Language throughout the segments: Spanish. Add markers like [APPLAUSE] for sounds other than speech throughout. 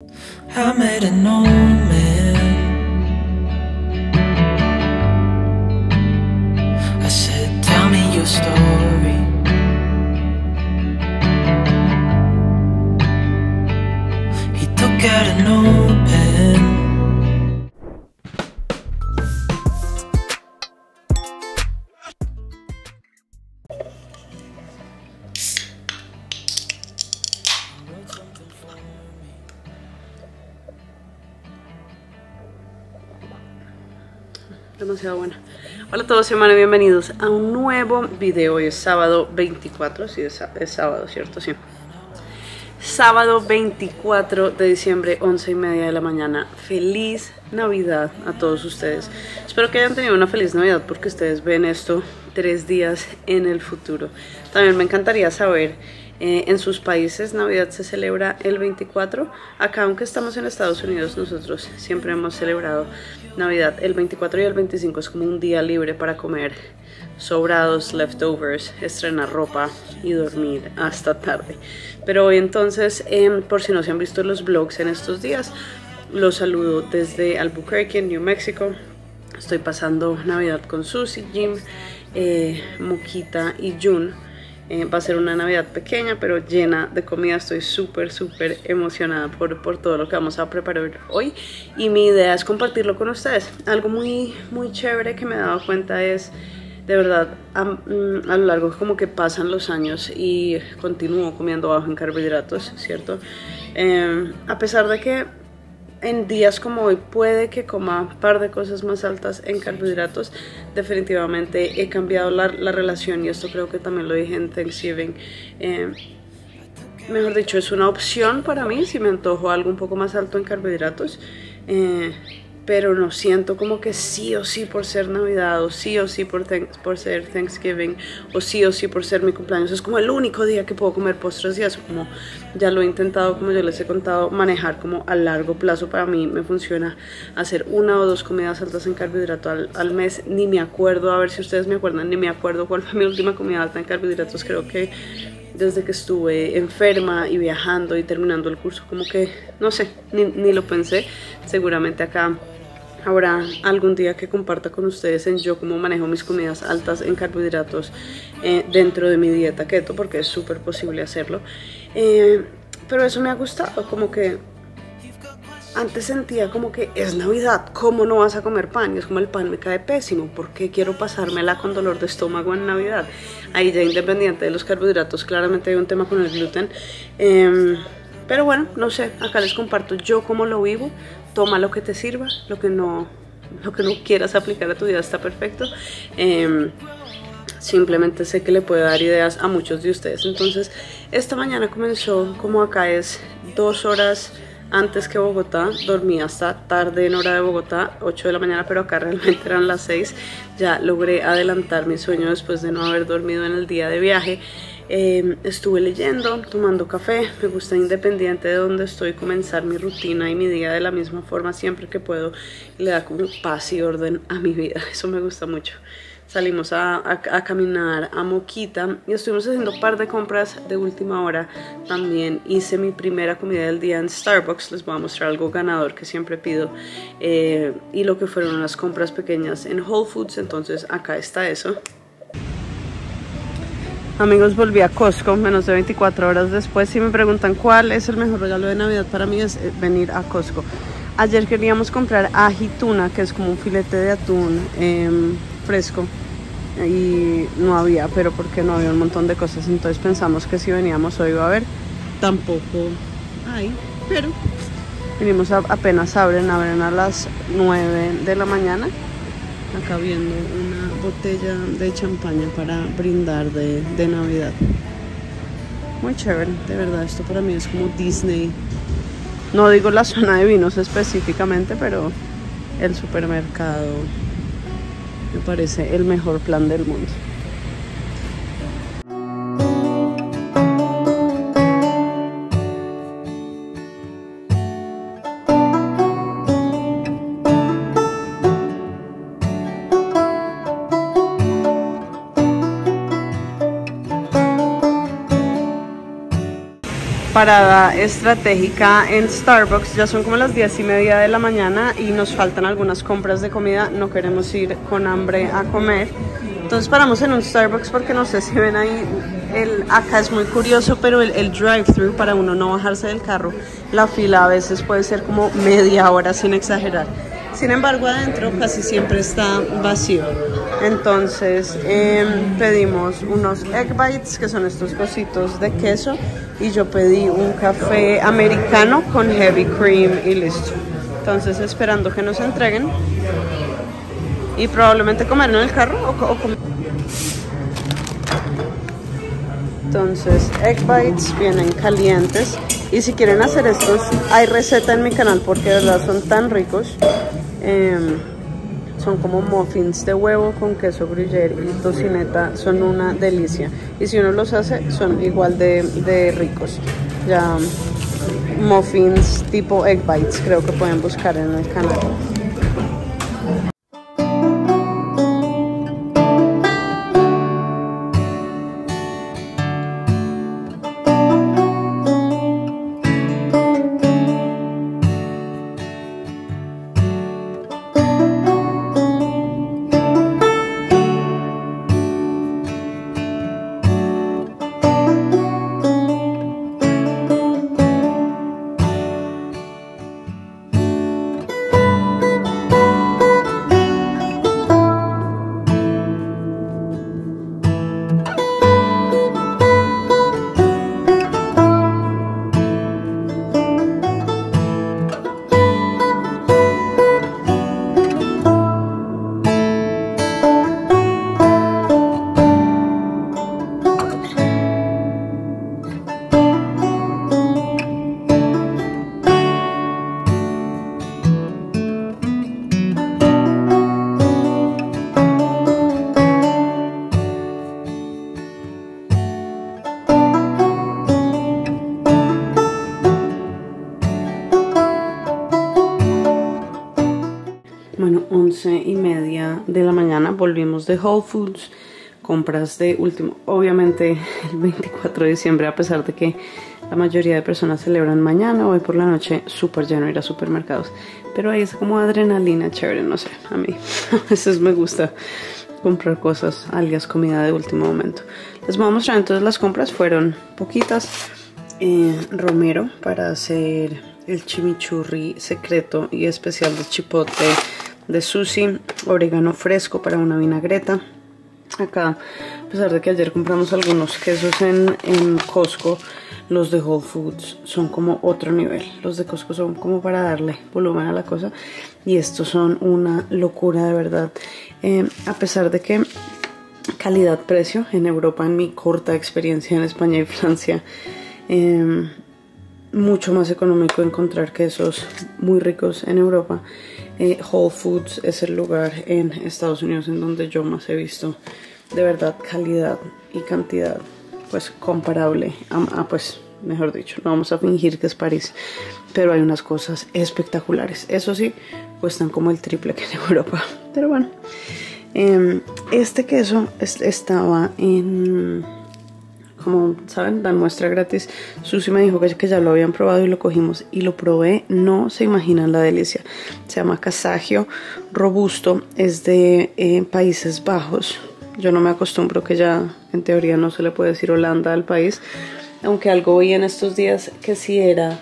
I made an old man. Todos, hermanos, bienvenidos a un nuevo video. Hoy es sábado 24, sí, es, sá- es sábado, ¿cierto? Sí. Sábado 24 de diciembre, 11 y media de la mañana. Feliz Navidad a todos ustedes. Espero que hayan tenido una feliz Navidad porque ustedes ven esto tres días en el futuro. También me encantaría saber eh, en sus países Navidad se celebra el 24. Acá, aunque estamos en Estados Unidos, nosotros siempre hemos celebrado Navidad. El 24 y el 25 es como un día libre para comer sobrados, leftovers, estrenar ropa y dormir hasta tarde. Pero hoy entonces, em, por si no se han visto los vlogs en estos días, los saludo desde Albuquerque, en New Mexico. Estoy pasando Navidad con Susie, Jim, eh, Moquita y June. Eh, va a ser una Navidad pequeña, pero llena de comida. Estoy súper, súper emocionada por, por todo lo que vamos a preparar hoy. Y mi idea es compartirlo con ustedes. Algo muy, muy chévere que me he dado cuenta es, de verdad, a, mm, a lo largo como que pasan los años y continúo comiendo bajo en carbohidratos, ¿cierto? Eh, a pesar de que en días como hoy puede que coma un par de cosas más altas en carbohidratos. Definitivamente he cambiado la, la relación y esto creo que también lo dije en Thanksgiving. Eh, mejor dicho, es una opción para mí si me antojo algo un poco más alto en carbohidratos. eh, pero no siento como que sí o sí por ser Navidad, o sí o sí por, por ser Thanksgiving, o sí o sí por ser mi cumpleaños. Es como el único día que puedo comer postres y eso, como ya lo he intentado, como yo les he contado, manejar como a largo plazo para mí me funciona hacer una o dos comidas altas en carbohidrato al, al mes. Ni me acuerdo, a ver si ustedes me acuerdan, ni me acuerdo cuál fue mi última comida alta en carbohidratos. Creo que desde que estuve enferma y viajando y terminando el curso, como que, no sé, ni, ni lo pensé. Seguramente acá habrá algún día que comparta con ustedes en yo cómo manejo mis comidas altas en carbohidratos eh, dentro de mi dieta keto, porque es súper posible hacerlo. Eh, pero eso me ha gustado, como que antes sentía como que es Navidad, ¿cómo no vas a comer pan? Y es como el pan me cae pésimo, ¿por qué quiero pasármela con dolor de estómago en Navidad? Ahí ya independiente de los carbohidratos, claramente hay un tema con el gluten. Em, pero bueno, no sé, acá les comparto yo cómo lo vivo. Toma lo que te sirva, lo que no, lo que no quieras aplicar a tu vida está perfecto. Em, simplemente sé que le puede dar ideas a muchos de ustedes. Entonces, esta mañana comenzó, como acá es dos horas antes que Bogotá, dormí hasta tarde en hora de Bogotá, 8 de la mañana, pero acá realmente eran las 6. Ya logré adelantar mi sueño después de no haber dormido en el día de viaje. Eh, estuve leyendo, tomando café, me gusta independiente de donde estoy comenzar mi rutina y mi día de la misma forma siempre que puedo. Le da paz y orden a mi vida, [LAUGHS] eso me gusta mucho salimos a, caminar a Moquita y estuvimos haciendo un par de compras de última hora. También hice mi primera comida del día en Starbucks. Les voy a mostrar algo ganador que siempre pido. eh, y lo que fueron unas compras pequeñas en Whole Foods. Entonces acá está eso. Amigos, volví a Costco menos de 24 horas después. Si me preguntan cuál es el mejor regalo de Navidad para mí es eh, venir a Costco. Ayer queríamos comprar ají tuna, que es como un filete de atún em, fresco. Y no había, pero porque no había un montón de cosas. Entonces pensamos que si veníamos hoy iba a haber. Tampoco hay, pero vinimos a- apenas abren, abren a las 9 de la mañana acá viendo una botella de champaña para brindar de, de Navidad. Muy chévere, de verdad, esto para mí es como Disney. No digo la zona de vinos específicamente, pero el supermercado me parece el mejor plan del mundo. Parada estratégica en Starbucks. Ya son como las 10 y media de la mañana y nos faltan algunas compras de comida. No queremos ir con hambre a comer. Entonces paramos en un Starbucks porque no sé si ven ahí, el, acá es muy curioso, pero el, el drive-thru para uno no bajarse del carro, la fila a veces puede ser como media hora sin exagerar. Sin embargo, adentro casi siempre está vacío. Entonces em, pedimos unos egg bites, que son estos cositos de queso, y yo pedí un café americano con heavy cream y listo. Entonces esperando que nos entreguen y probablemente comer en el carro o, comer. Entonces, egg bites vienen calientes. Y si quieren hacer estos, hay receta en mi canal porque de verdad son tan ricos. Em, son como muffins de huevo con queso gruyere y tocineta, son una delicia. Y si uno los hace, son igual de, de ricos. Ya muffins tipo egg bites, creo que pueden buscar en el canal. Bueno, once y media de la mañana volvimos de Whole Foods, compras de último, obviamente el 24 de diciembre, a pesar de que la mayoría de personas celebran mañana, hoy por la noche, súper lleno ir a supermercados, pero ahí es como adrenalina chévere, no sé, a mí [LAUGHS] a veces me gusta comprar cosas, alias comida de último momento. Les voy a mostrar entonces las compras, fueron poquitas, eh, romero para hacer el chimichurri secreto y especial de chipotle de sushi, orégano fresco para una vinagreta. Acá, a pesar de que ayer compramos algunos quesos en, en Costco, los de Whole Foods son como otro nivel. Los de Costco son como para darle volumen a la cosa. Y estos son una locura de verdad. Eh, a pesar de que calidad-precio en Europa, en mi corta experiencia en España y Francia, eh, mucho más económico encontrar quesos muy ricos en Europa. Whole Foods es el lugar en Estados Unidos en donde yo más he visto de verdad calidad y cantidad pues comparable a, pues mejor dicho no vamos a fingir que es París pero hay unas cosas espectaculares. Eso sí cuestan como el triple que en Europa pero bueno. Eh, este queso es, estaba en como saben, dan muestra gratis. Susi me dijo que, ya lo habían probado y lo cogimos y lo probé. No se imaginan la delicia. Se llama Casagio Robusto, es de eh, Países Bajos. Yo no me acostumbro que ya en teoría no se le puede decir Holanda al país, aunque algo vi en estos días que sí era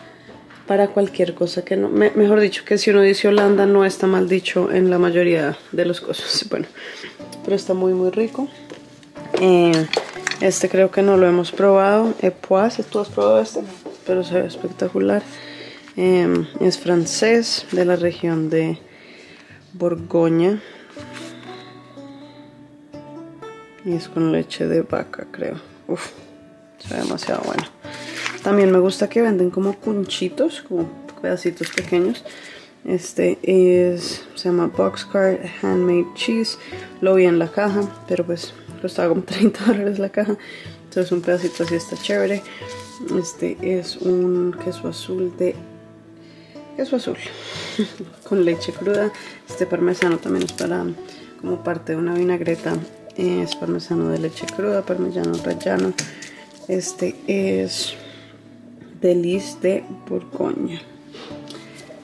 para cualquier cosa que no, me, mejor dicho, que si uno dice Holanda no está mal dicho en la mayoría de los cosas. [LAUGHS] Bueno, pero está muy muy rico. Eh, este creo que no lo hemos probado. Epoise, ¿tú has probado este? Pero se ve espectacular. Eh, es francés de la región de Borgoña. Y es con leche de vaca, creo. Uf, se ve demasiado bueno. También me gusta que venden como cunchitos, como pedacitos pequeños. Este es, se llama Boxcard Handmade Cheese. Lo vi en la caja, pero pues costaba como [LAUGHS] 30 dólares la caja. Entonces un pedacito así está chévere. Este es un queso azul de queso azul [LAUGHS] con leche cruda. Este parmesano también es para como parte de una vinagreta. Es parmesano de leche cruda, parmesano rallano. Este es Delis de Borgoña.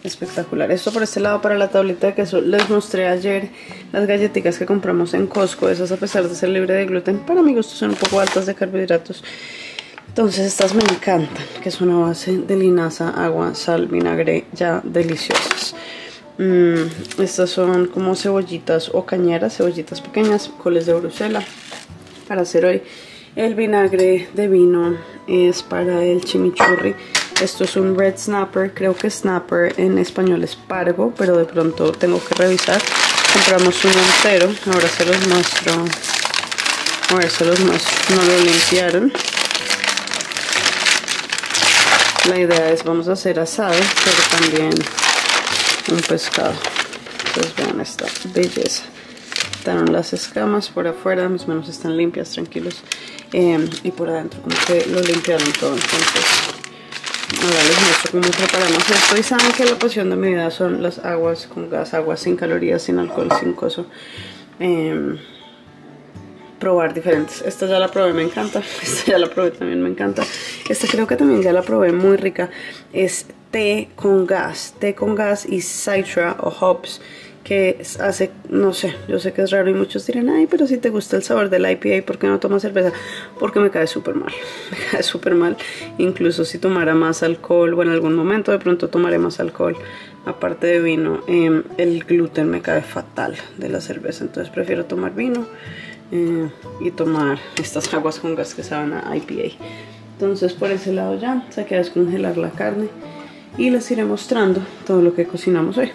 Espectacular. Esto por este lado para la tableta queso. Les mostré ayer las galletitas que compramos en Costco. Esas a pesar de ser libre de gluten, para mi gusto son un poco altas de carbohidratos. Entonces estas me encantan, que son a base de linaza, agua, sal, vinagre, ya deliciosas. Mm, estas son como cebollitas o cañeras, cebollitas pequeñas, coles de Bruselas para hacer hoy. El vinagre de vino es para el chimichurri. Esto es un red snapper, creo que snapper en español es pargo, pero de pronto tengo que revisar. Compramos uno entero, ahora se los muestro. A ver, se los muestro. No lo limpiaron. La idea es, vamos a hacer asado, pero también un pescado. Entonces vean esta belleza. Quitaron las escamas por afuera, mis manos están limpias, tranquilos. Eh, y por adentro como que lo limpiaron todo. Entonces ahora les muestro cómo preparamos esto. Y saben que la pasión de mi vida son las aguas con gas, aguas sin calorías, sin alcohol, sin coso. Eh, probar diferentes. Esta ya la probé, me encanta. [LAUGHS] Esta ya la probé, también me encanta. Esta creo que también ya la probé, muy rica. Es té con gas, té con gas y citra o hops que hace, no sé, yo sé que es raro y muchos dirán, ay, pero si te gusta el sabor del IPA, ¿por qué no tomas cerveza? Porque me cae súper mal, [LAUGHS] me cae súper mal, incluso si tomara más alcohol o en algún momento de pronto tomaré más alcohol, aparte de vino, eh, el gluten me cae fatal de la cerveza, entonces prefiero tomar vino eh, y tomar estas aguas con gas que saben a IPA. Entonces por ese lado ya se queda descongelar la carne y les iré mostrando todo lo que cocinamos hoy.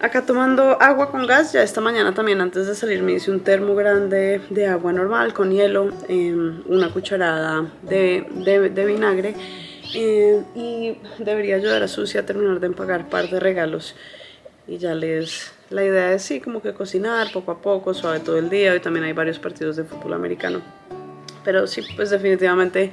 Acá tomando agua con gas, ya esta mañana también antes de salir me hice un termo grande de agua normal con hielo, eh, una cucharada de, de, vinagre eh, y debería ayudar a Sucia a terminar de empacar par de regalos y ya les... La idea es sí, como que cocinar poco a poco, suave todo el día. Hoy también hay varios partidos de fútbol americano. Pero sí, pues definitivamente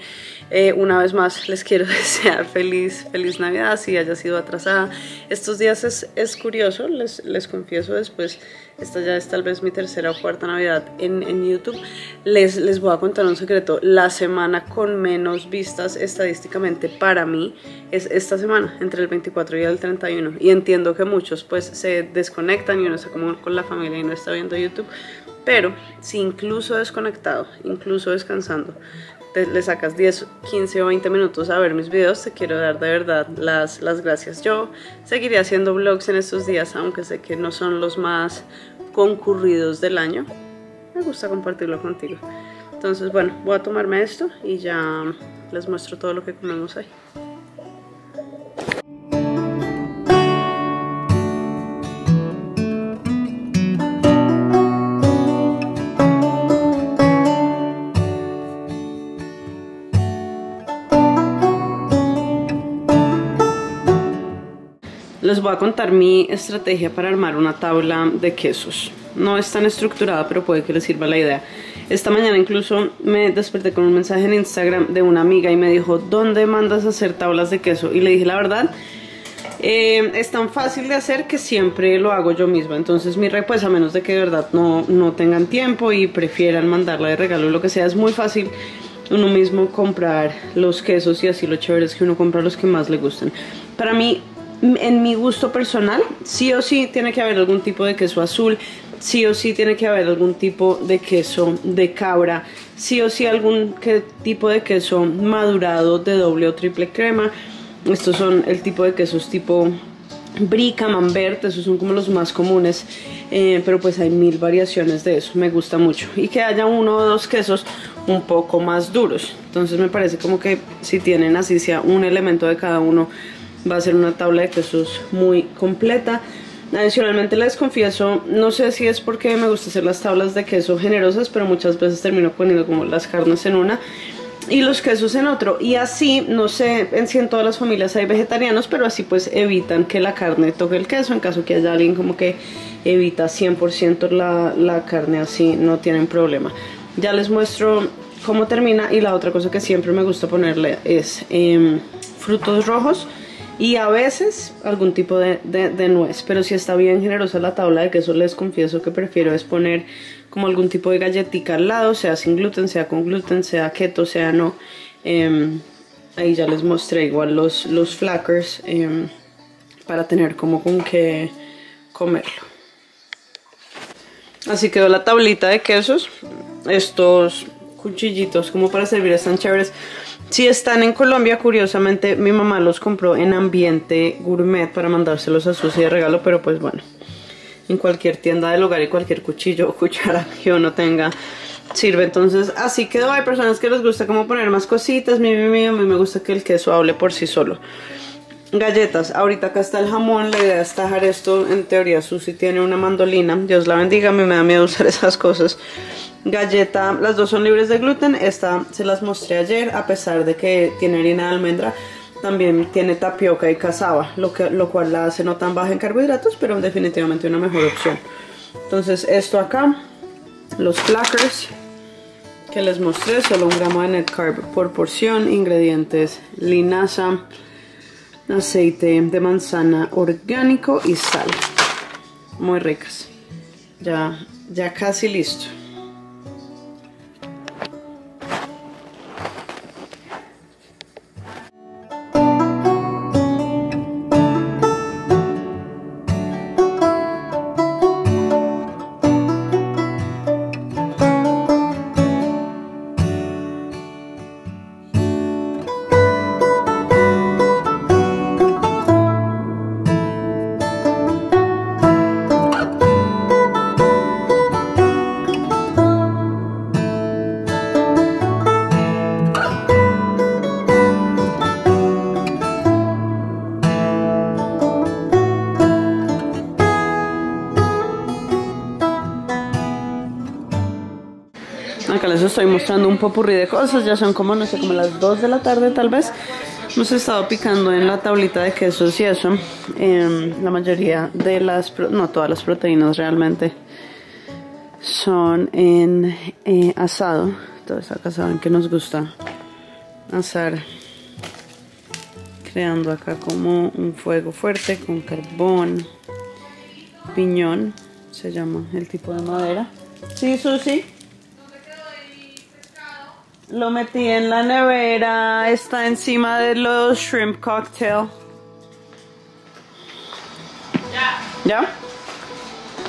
eh, una vez más les quiero [LAUGHS] desear feliz, feliz Navidad, si haya sido atrasada. Estos días es, es curioso, les, les confieso después, esta ya es tal vez mi tercera o cuarta Navidad en, en YouTube. Les, les voy a contar un secreto, la semana con menos vistas estadísticamente para mí es esta semana, entre el 24 y el 31. Y entiendo que muchos pues se desconectan y uno está como con la familia y no está viendo YouTube. Pero si incluso desconectado, incluso descansando, le sacas 10, 15 o 20 minutos a ver mis videos, te quiero dar de verdad las, las gracias. Yo seguiré haciendo vlogs en estos días, aunque sé que no son los más concurridos del año. Me gusta compartirlo contigo. Entonces, bueno, voy a tomarme esto y ya les muestro todo lo que comemos ahí. Les voy a contar mi estrategia para armar una tabla de quesos. No es tan estructurada, pero puede que les sirva la idea. Esta mañana incluso me desperté con un mensaje en Instagram de una amiga y me dijo, ¿dónde mandas a hacer tablas de queso? Y le dije, la verdad, eh, es tan fácil de hacer que siempre lo hago yo misma. Entonces mi pues a menos de que de verdad no, no tengan tiempo y prefieran mandarla de regalo o lo que sea, es muy fácil uno mismo comprar los quesos y así lo chévere es que uno compra los que más le gustan. Para mí en mi gusto personal, sí o sí tiene que haber algún tipo de queso azul, sí o sí tiene que haber algún tipo de queso de cabra, sí o sí algún tipo de queso madurado de doble o triple crema. Estos son el tipo de quesos tipo brie, camembert, esos son como los más comunes, eh, pero pues hay mil variaciones de eso, me gusta mucho. Y que haya uno o dos quesos un poco más duros. Entonces me parece como que si tienen así sea un elemento de cada uno va a ser una tabla de quesos muy completa. Adicionalmente les confieso, no sé si es porque me gusta hacer las tablas de queso generosas, pero muchas veces termino poniendo como las carnes en una y los quesos en otro. Y así, no sé en si en todas las familias hay vegetarianos, pero así pues evitan que la carne toque el queso en caso que haya alguien como que evita 100% la, la carne así, no tienen problema. Ya les muestro cómo termina y la otra cosa que siempre me gusta ponerle es eh, frutos rojos y a veces algún tipo de, de, nuez. Pero si está bien generosa la tabla de queso, les confieso que prefiero es poner como algún tipo de galletita al lado, sea sin gluten, sea con gluten, sea keto, sea no. Em, ahí ya les mostré igual los, los flackers em, para tener como con qué comerlo. Así quedó la tablita de quesos. Estos cuchillitos como para servir están chéveres. Si están en Colombia, curiosamente mi mamá los compró en ambiente gourmet para mandárselos a Susi de regalo, pero pues bueno, en cualquier tienda del hogar y cualquier cuchillo o [LAUGHS] cuchara que uno tenga sirve. Entonces así quedó. Hay personas que les gusta como poner más cositas. Mi, mi, mi, a mí me gusta que el queso hable por sí solo. Galletas, ahorita acá está el jamón, la idea es tajar esto, en teoría Susi tiene una mandolina, Dios la bendiga, a mí me da miedo [LAUGHS] usar esas cosas. Galleta, las dos son libres de gluten, esta se las mostré ayer, a pesar de que tiene harina de almendra, también tiene tapioca y cazaba, lo, que, lo cual la hace no tan baja en carbohidratos, pero definitivamente una mejor opción. Entonces esto acá, los flackers que les mostré, solo un gramo de net carb por porción, ingredientes linaza, aceite de manzana orgánico y sal. Muy ricas. Ya, ya casi listo. Estoy mostrando un popurrí de cosas, ya son como, no sé, como las 2 de la tarde tal vez. Hemos estado picando en la tablita de quesos y eso. Em, la mayoría de las, no todas las proteínas realmente son en eh, asado. Entonces acá saben que nos gusta asar creando acá como un fuego fuerte con carbón, piñón, se llama el tipo de madera. Sí, Susi. Lo metí en la nevera, está encima de los shrimp cocktail. ¿Ya?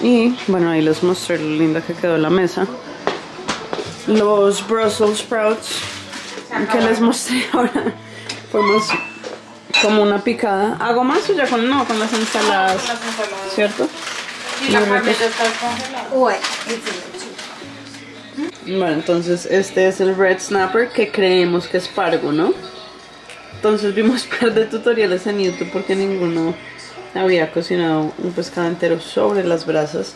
Y bueno, ahí les mostré lo linda que quedó la mesa. Los Brussels sprouts que les mostré [LAUGHS] ahora. Fue más como una picada. ¿Hago más o ya con no? Con las ensaladas. ¿Cierto? Y la carne ya está congelada. Bueno, entonces este es el red snapper que creemos que es pargo, ¿no? Entonces vimos un [LAUGHS] par de tutoriales en YouTube porque ninguno había cocinado un pescado entero sobre las brasas.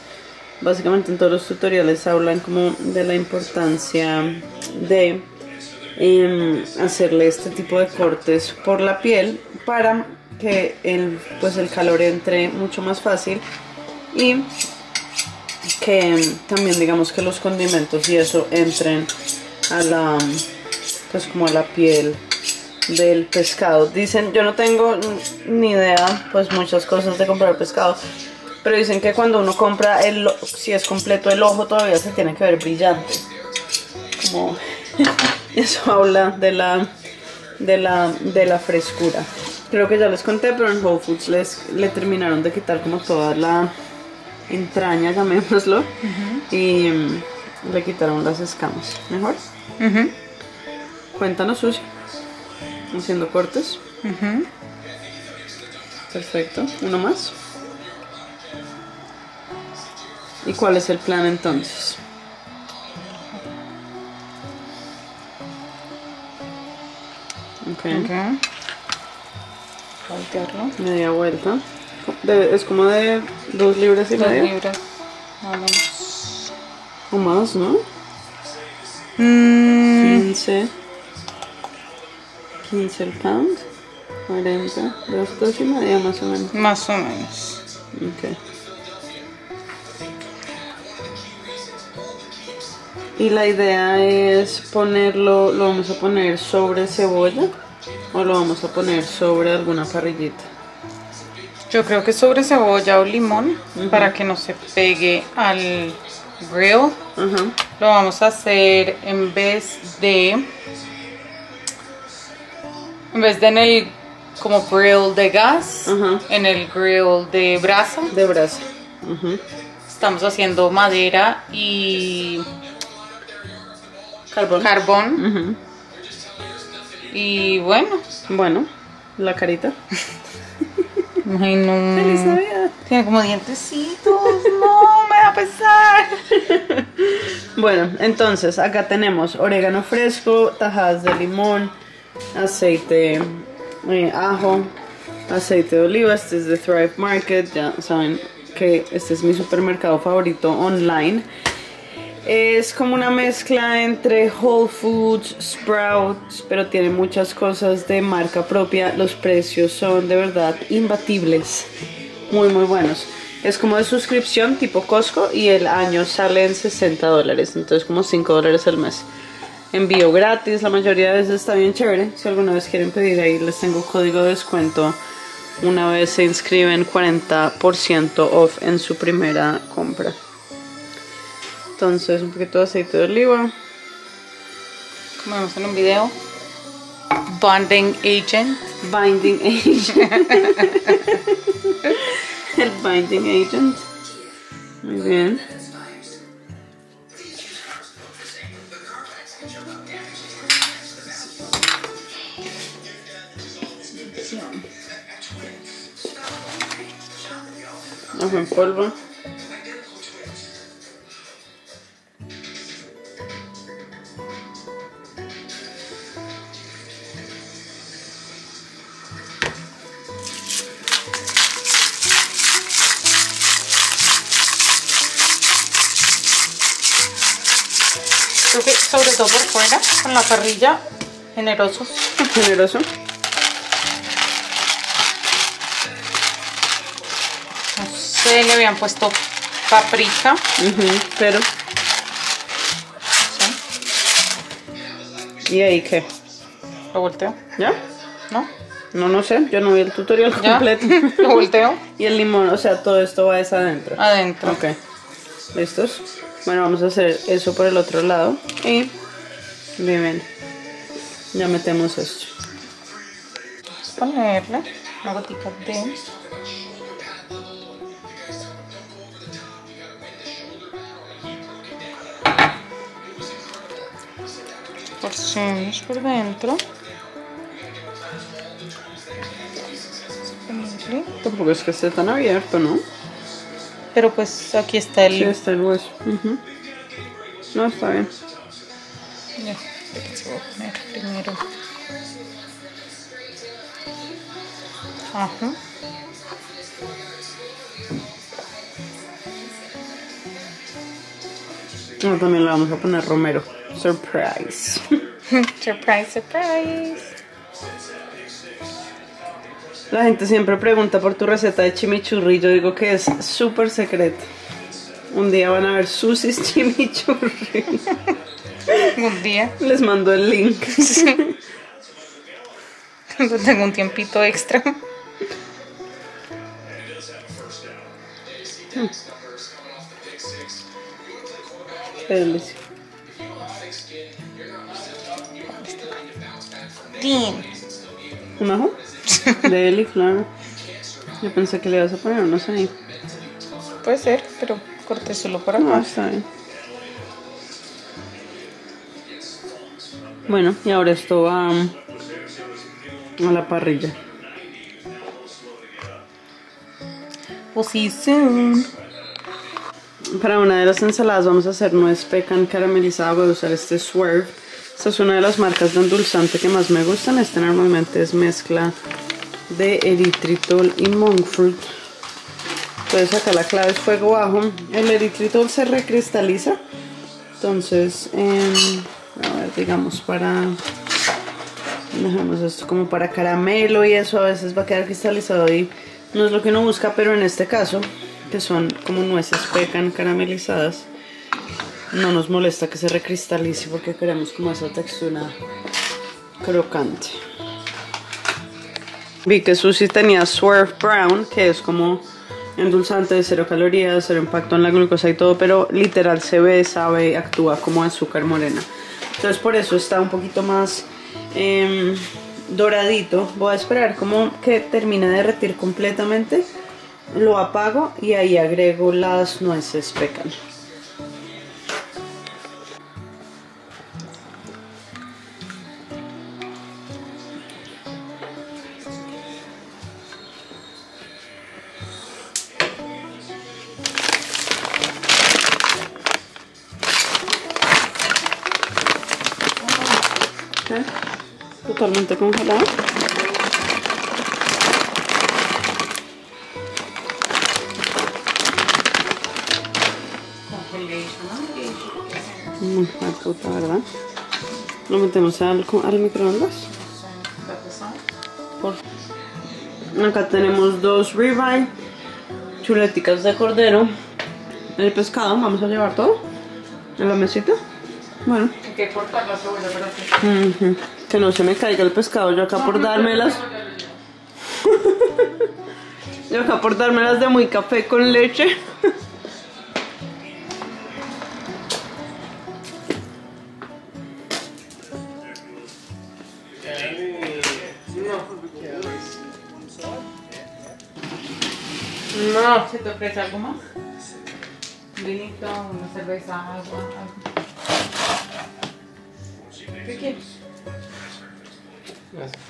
Básicamente en todos los tutoriales hablan como de la importancia de em, hacerle este tipo de cortes por la piel para que el, pues el calor entre mucho más fácil y que mm, también digamos que los condimentos y eso entren a la pues como a la piel del pescado. Dicen yo no tengo ni idea pues muchas cosas de comprar pescado pero dicen que cuando uno compra el si es completo el ojo todavía se tiene que ver brillante. Como [LAUGHS] eso habla de la de la de la frescura. Creo que ya les conté pero en Whole Foods les le terminaron de quitar como toda la entraña, llamémoslo, y mm, le quitaron las escamas. ¿Mejor? Cuéntanos, Susi. Haciendo cortes. Perfecto. ¿Uno más? ¿Y cuál es el plan entonces? Ok. Ok. Voltearlo. Media vuelta. De- es como de dos libras y Dos media. libras. Más o menos. O más, ¿no? Mm, 15 15 el pound 40 dos, dos y media más o menos más o menos. ok y la idea es ponerlo lo vamos a poner sobre cebolla o lo vamos a poner sobre alguna parrillita Yo creo que sobre cebolla o limón para que no se pegue al grill. Lo vamos a hacer en vez de En vez de en el como grill de gas, en el grill de brasa, De brasa. Estamos haciendo madera y Carbón. carbón. Y bueno, Bueno, la carita. [LAUGHS] ay no. Feliz Navidad. Tiene como dientecitos, no, me va a pesar. Bueno, entonces acá tenemos orégano fresco, tajadas de limón, aceite, eh, ajo, aceite de oliva. Este es de Thrive Market. Ya saben que este es mi supermercado favorito online. Es como una mezcla entre Whole Foods, Sprouts, pero tiene muchas cosas de marca propia. Los precios son de verdad imbatibles. Muy, muy buenos. Es como de suscripción tipo Costco y el año sale en 60 dólares. Entonces como 5 dólares al mes. Envío gratis, la mayoría de veces está bien chévere. Si alguna vez quieren pedir ahí, les tengo código de descuento. Una vez se inscriben 40% off en su primera compra. Entonces un poquito de aceite de oliva. Como vemos en un video. Bonding agent. Binding agent. [LAUGHS] El binding agent. Muy bien. Ajo en polvo. Por fuera, con la parrilla, generosos. [LAUGHS] Generoso. No sé, le habían puesto paprika. Ujú, pero. ¿Y ahí qué? Lo volteo, ¿Ya? ¿no? No, no sé. Yo no vi el tutorial ¿Ya? completo. [LAUGHS] Lo volteo y el limón, o sea, todo esto va es adentro. adentro. Ok. ¿Listos? Bueno, vamos a hacer eso por el otro lado. Y. Bien. Ya metemos esto. Vamos a ponerle una gotica de... Porciones por dentro. Tampoco es que esté tan abierto, ¿no? Pero pues aquí está el... Sí, está el hueso. Ujú. No, está bien. Ya, ¿de qué se va a poner primero? Ajá. No, también le vamos a poner romero. Surprise. [LAUGHS] surprise, surprise. La gente siempre pregunta por tu receta de chimichurri. Yo digo que es súper secreto. Un día van a ver Susis [LAUGHS] chimichurri. [LAUGHS] Un día, Les mando el link. [LAUGHS] cuando tengo un tiempito extra. Qué delicia. Tin. ¿Un ajo? Deli, claro. Yo pensé que le ibas a poner unos ahí. Puede ser, pero corté solo por No, acá. está bien. Bueno, y ahora esto va a la parrilla. We'll see you soon. Para una de las ensaladas vamos a hacer nuez pecan caramelizada. Voy a usar este Swerve. Esta es una de las marcas de endulzante que más me gustan. Este normalmente es mezcla de eritritol y monk fruit. Entonces acá la clave es fuego bajo. El eritritol se recristaliza. Entonces, ver, digamos para... Dejamos esto como para caramelo y eso a veces va a quedar cristalizado y no es lo que uno busca, pero en este caso, que son como nueces pecan caramelizadas, no nos molesta que se recristalice porque queremos como esa textura crocante. Vi que Susi tenía Swerve Brown, que es como endulzante de cero calorías, cero impacto en la glucosa y todo, pero literal se ve, sabe, actúa como azúcar morena. Entonces por eso está un poquito más em, doradito. Voy a esperar como que termine de derretir completamente. Lo apago y ahí agrego las nueces pecan. Totalmente congelado. La puta, ¿verdad? Lo metemos al, al microondas. Por- Acá tenemos dos ribeye, chuleticas de cordero, el pescado. Vamos a llevar todo en la mesita. Bueno. Hay que cortar la cebolla que... No se me caiga el pescado, yo acá por dármelas. [LAUGHS] Yo acá por dármelas de muy café con leche. No. ¿Se te ofrece algo más? Vinito, una cerveza, agua, algo. ¿Qué quieres? Gracias.